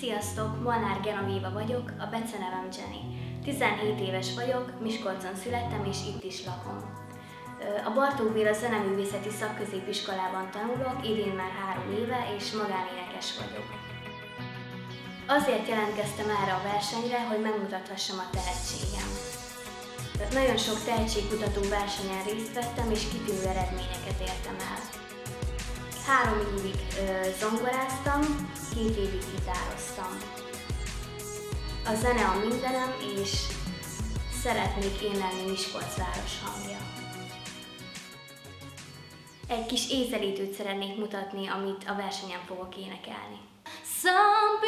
Sziasztok, Molnár Genovéva vagyok, a becenevem Jenny. 17 éves vagyok, Miskolcon születtem és itt is lakom. A Bartók Béla Zeneművészeti Szakközépiskolában tanulok, idén már három éve, és magánénekes vagyok. Azért jelentkeztem erre a versenyre, hogy megmutathassam a tehetségem. Nagyon sok tehetségkutató versenyen részt vettem, és kitűnő eredményeket értem el. Három évig zongoráztam, két évig gitároztam. A zene a mindenem, és szeretnék én lenni Miskolc város hangja. Egy kis ézelítőt szeretnék mutatni, amit a versenyen fogok énekelni. Some